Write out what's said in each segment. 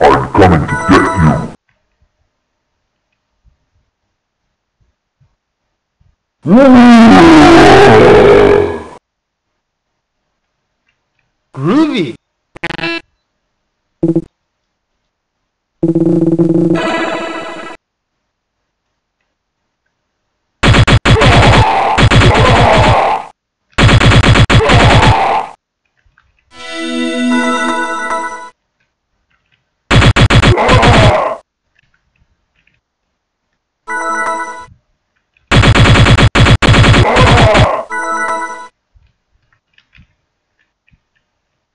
I'm coming to get you. Groovy.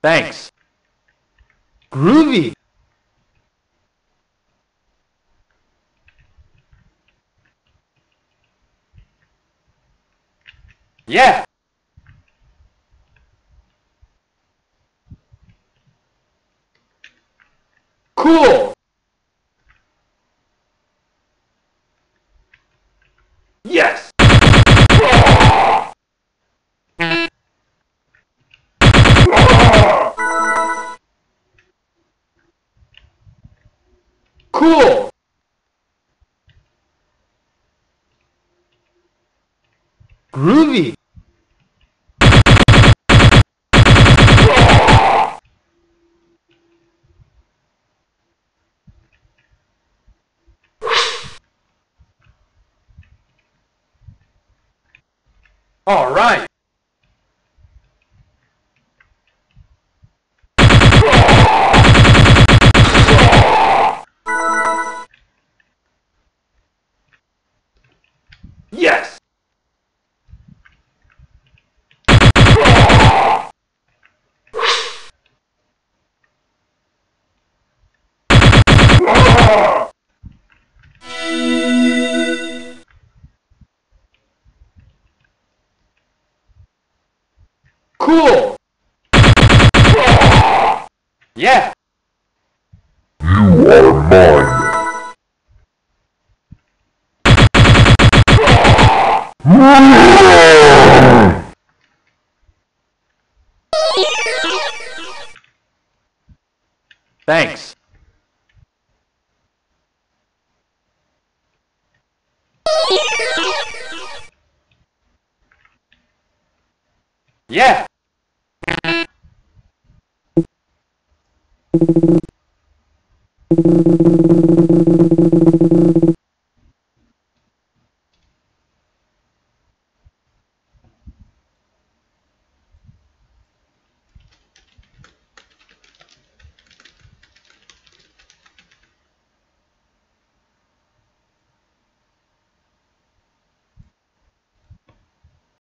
Thanks. Groovy. Yeah. Cool. Cool. Groovy. All right. Yes. Cool. Yeah. You are mine. Thanks. Yeah.